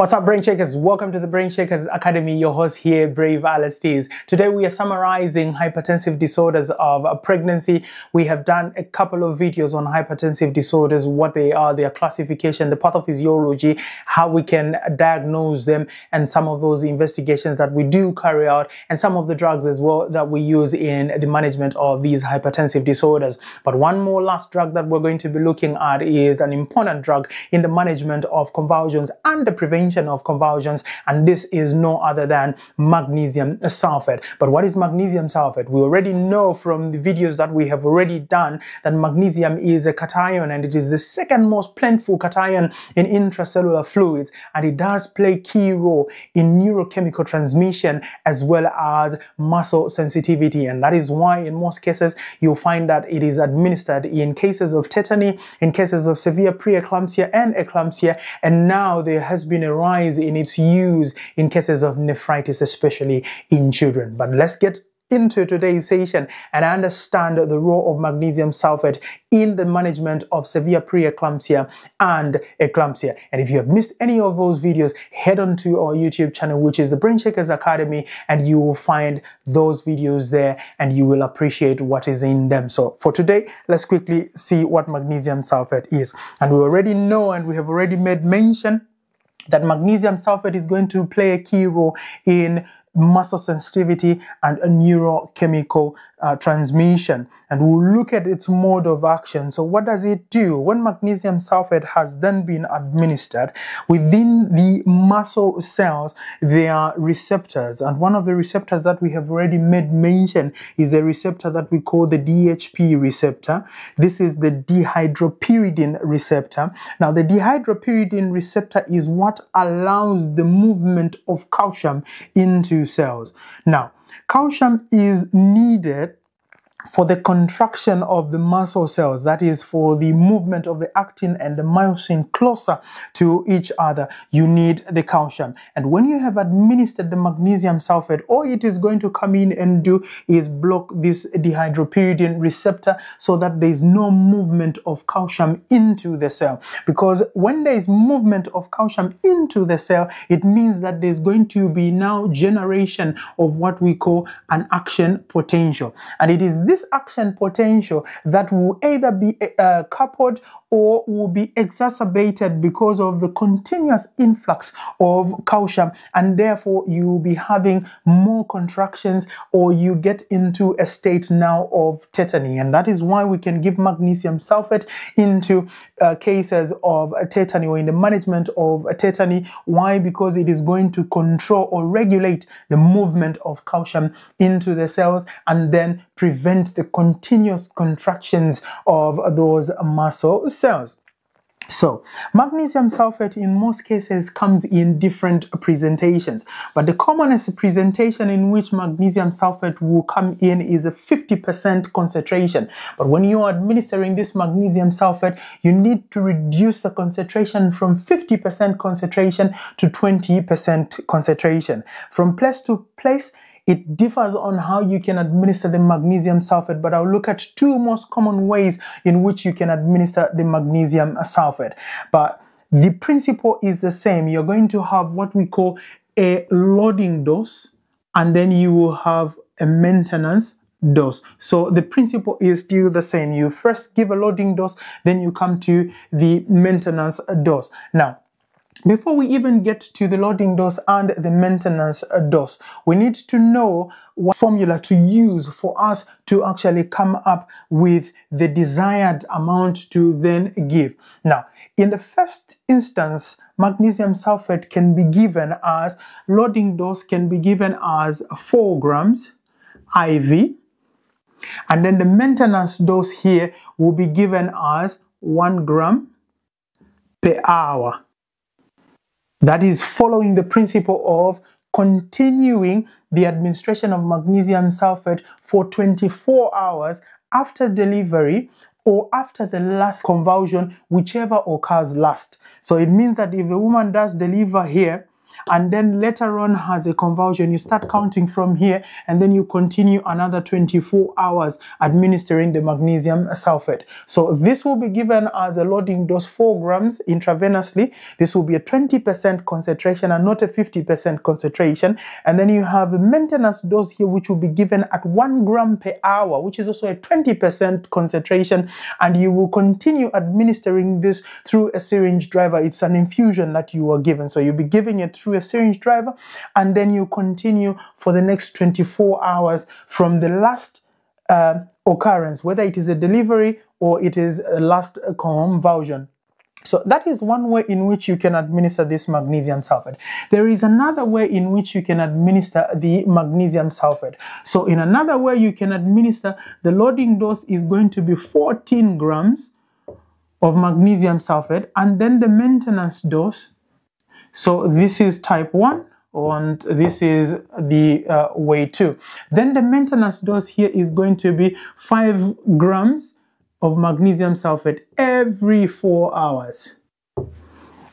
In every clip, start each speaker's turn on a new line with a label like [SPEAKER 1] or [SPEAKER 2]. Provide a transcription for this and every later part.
[SPEAKER 1] What's up, Brain Shakers? Welcome to the Brain Shakers Academy. Your host here, Brave Alice Today we are summarizing hypertensive disorders of pregnancy. We have done a couple of videos on hypertensive disorders, what they are, their classification, the pathophysiology, how we can diagnose them, and some of those investigations that we do carry out, and some of the drugs as well that we use in the management of these hypertensive disorders. But one more last drug that we're going to be looking at is an important drug in the management of convulsions and the prevention of convulsions, and this is no other than magnesium sulfate. But what is magnesium sulfate? We already know from the videos that we have already done that magnesium is a cation and it is the second most plentiful cation in intracellular fluids, and it does play key role in neurochemical transmission as well as muscle sensitivity. And that is why in most cases you'll find that it is administered in cases of tetany, in cases of severe preeclampsia and eclampsia, and now there has been a rise in its use in cases of nephritis, especially in children. But let's get into today's session and understand the role of magnesium sulfate in the management of severe preeclampsia and eclampsia. And if you have missed any of those videos, head on to our YouTube channel, which is the Brain Shakers Academy, and you will find those videos there and you will appreciate what is in them. So for today, let's quickly see what magnesium sulfate is. And we already know and we have already made mention that magnesium sulfate is going to play a key role in muscle sensitivity and a neurochemical uh, transmission. And we'll look at its mode of action. So what does it do? When magnesium sulfate has then been administered within the muscle cells there are receptors. And one of the receptors that we have already made mention is a receptor that we call the DHP receptor. This is the dihydropyridine receptor. Now the dihydropyridine receptor is what allows the movement of calcium into cells. Now, calcium is needed for the contraction of the muscle cells, that is for the movement of the actin and the myosin closer to each other, you need the calcium. And when you have administered the magnesium sulfate, all it is going to come in and do is block this dihydropyridine receptor so that there is no movement of calcium into the cell. Because when there is movement of calcium into the cell, it means that there's going to be now generation of what we call an action potential. And it is this action potential that will either be uh, coupled or will be exacerbated because of the continuous influx of calcium and therefore you will be having more contractions or you get into a state now of tetany. And that is why we can give magnesium sulfate into uh, cases of tetany or in the management of tetany. Why? Because it is going to control or regulate the movement of calcium into the cells and then prevent the continuous contractions of those muscle cells. So, magnesium sulfate in most cases comes in different presentations, but the commonest presentation in which magnesium sulfate will come in is a 50% concentration. But when you are administering this magnesium sulfate, you need to reduce the concentration from 50% concentration to 20% concentration. From place to place, it differs on how you can administer the magnesium sulfate, but I'll look at two most common ways in which you can administer the magnesium sulfate. But the principle is the same. You're going to have what we call a loading dose, and then you will have a maintenance dose. So the principle is still the same. You first give a loading dose, then you come to the maintenance dose. Now, before we even get to the loading dose and the maintenance dose, we need to know what formula to use for us to actually come up with the desired amount to then give. Now, in the first instance, magnesium sulfate can be given as loading dose can be given as 4 grams IV and then the maintenance dose here will be given as 1 gram per hour. That is following the principle of continuing the administration of magnesium sulfate for 24 hours after delivery or after the last convulsion, whichever occurs last. So it means that if a woman does deliver here and then later on has a convulsion, you start counting from here and then you continue another 24 hours administering the magnesium sulfate. So this will be given as a loading dose 4 grams intravenously. This will be a 20% concentration and not a 50% concentration. And then you have a maintenance dose here which will be given at 1 gram per hour, which is also a 20% concentration. And you will continue administering this through a syringe driver. It's an infusion that you are given. So you'll be giving it through a syringe driver and then you continue for the next 24 hours from the last uh, occurrence, whether it is a delivery or it is a last convulsion. So that is one way in which you can administer this magnesium sulfate. There is another way in which you can administer the magnesium sulfate. So in another way you can administer, the loading dose is going to be 14 grams of magnesium sulfate and then the maintenance dose. So this is type 1 and this is the uh, way 2. Then the maintenance dose here is going to be 5 grams of magnesium sulfate every 4 hours.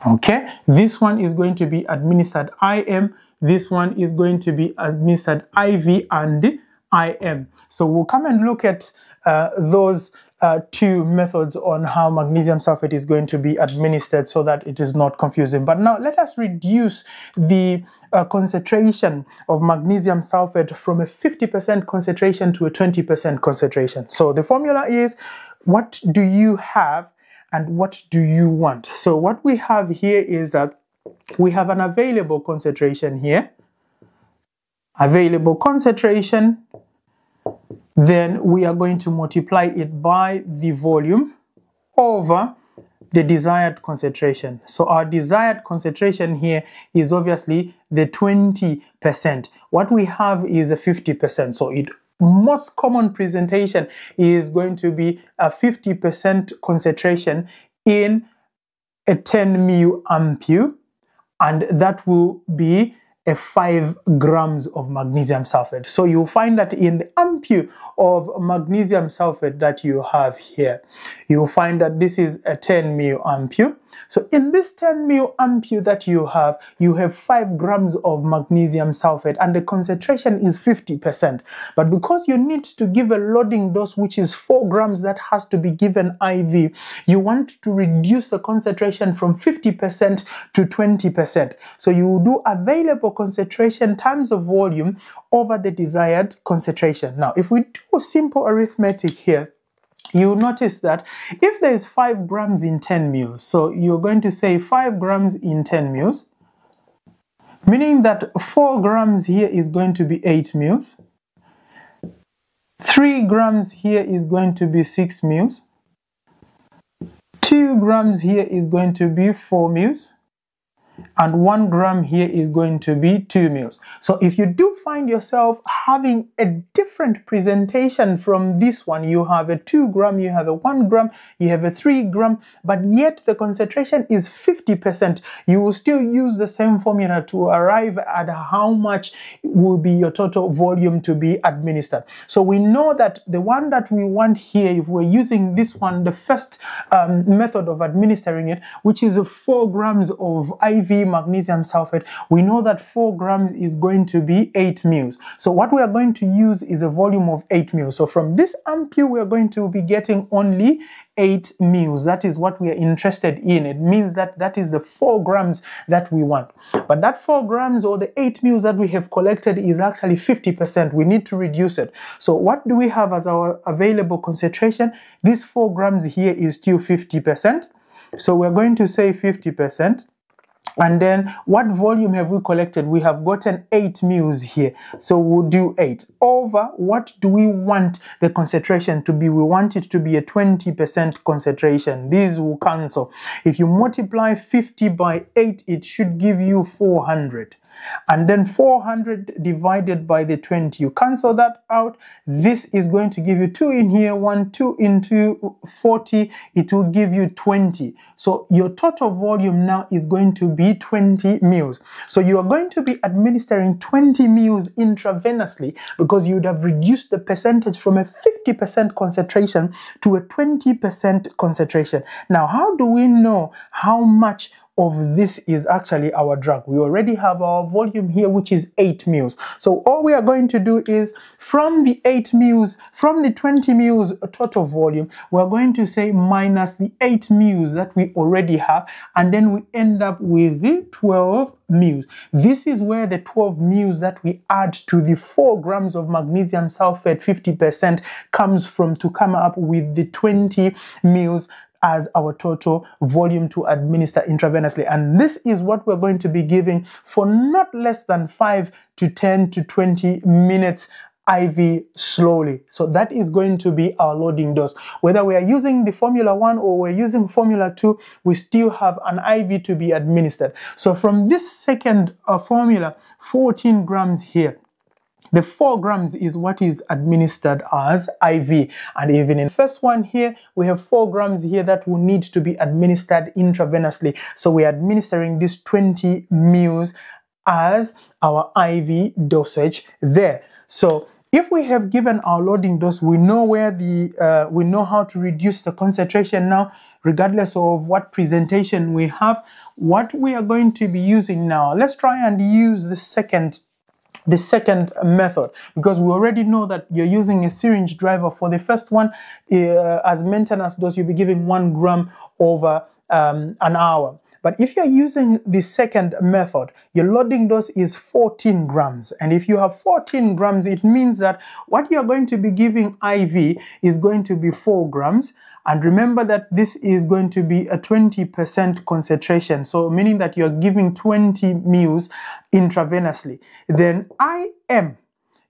[SPEAKER 1] Okay, this one is going to be administered IM, this one is going to be administered IV and IM. So we'll come and look at uh, those uh, two methods on how magnesium sulfate is going to be administered so that it is not confusing. But now let us reduce the uh, concentration of magnesium sulfate from a 50% concentration to a 20% concentration. So the formula is what do you have and what do you want? So what we have here is that we have an available concentration here. Available concentration then we are going to multiply it by the volume over the desired concentration. So our desired concentration here is obviously the 20%. What we have is a 50%. So it most common presentation is going to be a 50% concentration in a 10 mil ampule and that will be a 5 grams of magnesium sulfate. So you'll find that in the ampule of magnesium sulfate that you have here, you'll find that this is a 10 mil ampule so in this 10 mil ampule that you have, you have 5 grams of magnesium sulfate and the concentration is 50%. But because you need to give a loading dose which is 4 grams that has to be given IV, you want to reduce the concentration from 50% to 20%. So you do available concentration times the volume over the desired concentration. Now, if we do simple arithmetic here, you notice that if there is 5 grams in 10 mils, so you're going to say 5 grams in 10 mils, meaning that 4 grams here is going to be 8 mils, 3 grams here is going to be 6 mils, 2 grams here is going to be 4 mils, and one gram here is going to be two mils. So if you do find yourself having a different presentation from this one, you have a two gram, you have a one gram, you have a three gram, but yet the concentration is 50%, you will still use the same formula to arrive at how much will be your total volume to be administered. So we know that the one that we want here, if we're using this one, the first um, method of administering it, which is four grams of IV Magnesium sulfate, we know that 4 grams is going to be 8 mils. So what we are going to use is a volume of 8 mils. So from this ampule, we are going to be getting only 8 mils. That is what we are interested in. It means that that is the 4 grams that we want. But that 4 grams or the 8 mils that we have collected is actually 50%. We need to reduce it. So what do we have as our available concentration? This 4 grams here is still 50%. So we're going to say 50%. And then what volume have we collected? We have gotten 8 mils here. So we'll do 8 over what do we want the concentration to be? We want it to be a 20% concentration. These will cancel. If you multiply 50 by 8, it should give you 400 and then 400 divided by the 20 you cancel that out. This is going to give you 2 in here 1 2 into 40 it will give you 20 so your total volume now is going to be 20 mils. So you are going to be administering 20 mils intravenously because you would have reduced the percentage from a 50% concentration to a 20% concentration. Now how do we know how much of this is actually our drug. We already have our volume here, which is 8 mils. So all we are going to do is from the 8 mils, from the 20 mils total volume, we're going to say minus the 8 mils that we already have, and then we end up with the 12 mils. This is where the 12 mils that we add to the 4 grams of magnesium sulfate 50% comes from to come up with the 20 mils as our total volume to administer intravenously. And this is what we're going to be giving for not less than 5 to 10 to 20 minutes IV slowly. So that is going to be our loading dose. Whether we are using the Formula 1 or we're using Formula 2, we still have an IV to be administered. So from this second uh, formula, 14 grams here, the 4 grams is what is administered as IV. And even in first one here, we have 4 grams here that will need to be administered intravenously. So we're administering this 20 mils as our IV dosage there. So if we have given our loading dose, we know where the uh, we know how to reduce the concentration now, regardless of what presentation we have. What we are going to be using now, let's try and use the second the second method because we already know that you're using a syringe driver for the first one uh, as maintenance dose you'll be giving one gram over um, an hour but if you're using the second method, your loading dose is 14 grams. And if you have 14 grams, it means that what you're going to be giving IV is going to be 4 grams. And remember that this is going to be a 20% concentration. So meaning that you're giving 20 mils intravenously. Then IM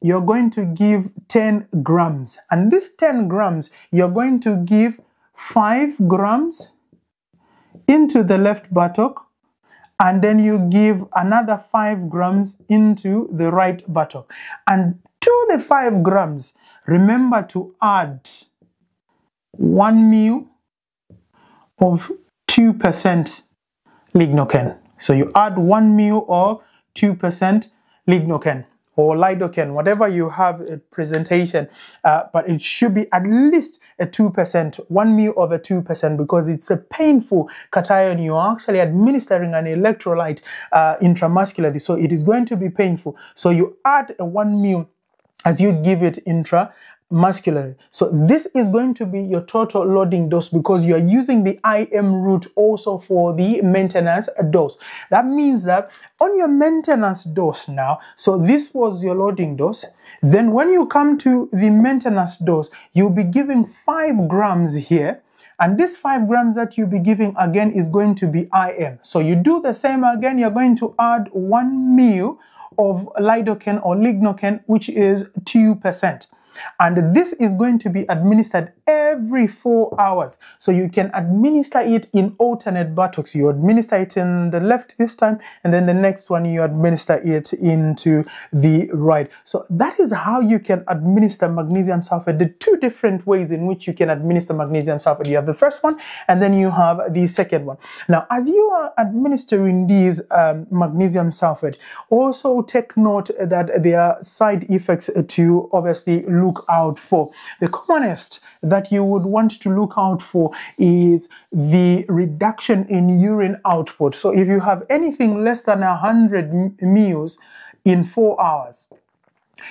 [SPEAKER 1] you're going to give 10 grams. And this 10 grams, you're going to give 5 grams into the left buttock and then you give another 5 grams into the right buttock. And to the 5 grams, remember to add 1 mil of 2% lignocaine. So you add 1 mil of 2% lignocaine or lidocaine, whatever you have a presentation, uh, but it should be at least a 2%, 1 mil of a 2% because it's a painful cation. You are actually administering an electrolyte uh, intramuscularly, so it is going to be painful. So you add a 1 mil as you give it intra muscularly. So this is going to be your total loading dose because you are using the IM route also for the maintenance dose. That means that on your maintenance dose now, so this was your loading dose. Then when you come to the maintenance dose, you'll be giving 5 grams here. And this 5 grams that you'll be giving again is going to be IM. So you do the same again, you're going to add 1 mil of lidocaine or lignocaine, which is 2%. And this is going to be administered every four hours. So you can administer it in alternate buttocks. You administer it in the left this time, and then the next one you administer it into the right. So that is how you can administer magnesium sulfate. The two different ways in which you can administer magnesium sulfate. You have the first one, and then you have the second one. Now, as you are administering these um, magnesium sulfate, also take note that there are side effects to obviously look out for. The commonest that you would want to look out for is the reduction in urine output. So if you have anything less than 100 mils in four hours,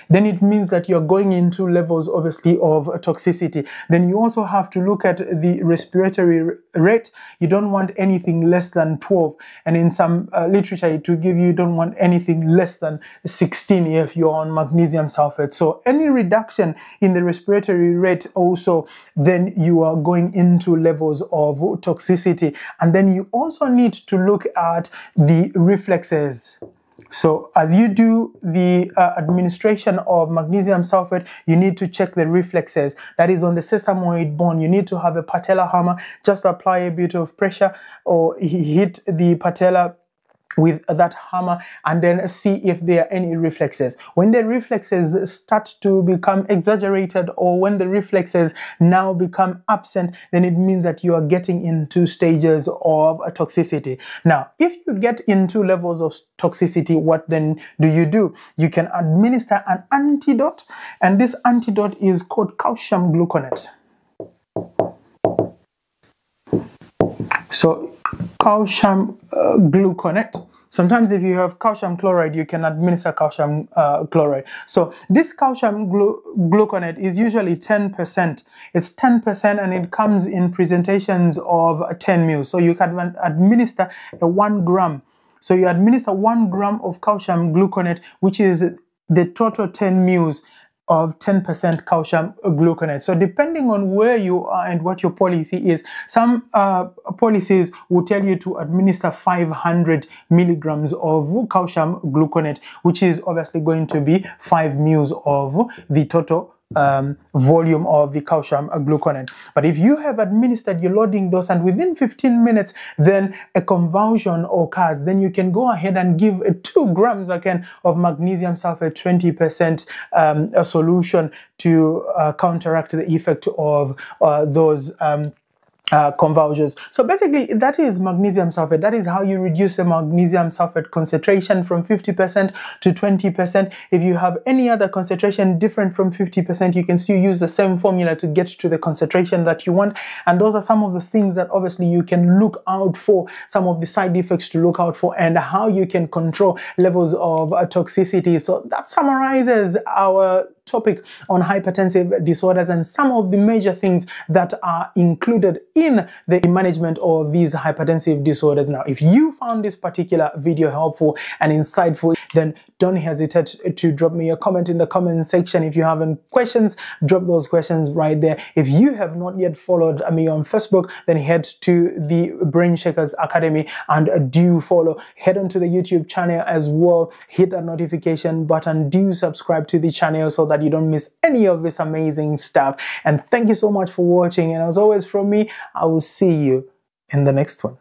[SPEAKER 1] then it means that you're going into levels obviously of toxicity. Then you also have to look at the respiratory rate. You don't want anything less than 12. And in some uh, literature to give you, you don't want anything less than 16 if you're on magnesium sulfate. So any reduction in the respiratory rate also, then you are going into levels of toxicity. And then you also need to look at the reflexes. So as you do the uh, administration of magnesium sulfate, you need to check the reflexes. That is on the sesamoid bone. You need to have a patella hammer. Just apply a bit of pressure or hit the patella with that hammer and then see if there are any reflexes. When the reflexes start to become exaggerated or when the reflexes now become absent, then it means that you are getting into stages of toxicity. Now, if you get into levels of toxicity, what then do you do? You can administer an antidote and this antidote is called calcium gluconate. So calcium uh, gluconate Sometimes if you have calcium chloride, you can administer calcium uh, chloride. So this calcium glu gluconate is usually 10%. It's 10% and it comes in presentations of 10 mils. So you can administer a one gram. So you administer one gram of calcium gluconate, which is the total 10 mils of 10% calcium gluconate. So depending on where you are and what your policy is, some uh, policies will tell you to administer 500 milligrams of calcium gluconate, which is obviously going to be 5 mils of the total um, volume of the calcium gluconate. But if you have administered your loading dose and within 15 minutes, then a convulsion occurs, then you can go ahead and give 2 grams again of magnesium sulfate 20% um, solution to uh, counteract the effect of uh, those um, uh, convulsions. So basically, that is magnesium sulfate. That is how you reduce the magnesium sulfate concentration from 50% to 20%. If you have any other concentration different from 50%, you can still use the same formula to get to the concentration that you want. And those are some of the things that obviously you can look out for, some of the side effects to look out for, and how you can control levels of uh, toxicity. So that summarizes our topic on hypertensive disorders and some of the major things that are included in the management of these hypertensive disorders. Now, if you found this particular video helpful and insightful, then don't hesitate to drop me a comment in the comment section. If you have any questions, drop those questions right there. If you have not yet followed me on Facebook, then head to the Brain Shakers Academy and do follow. Head on to the YouTube channel as well. Hit that notification button. Do subscribe to the channel so that that you don't miss any of this amazing stuff. And thank you so much for watching. And as always from me, I will see you in the next one.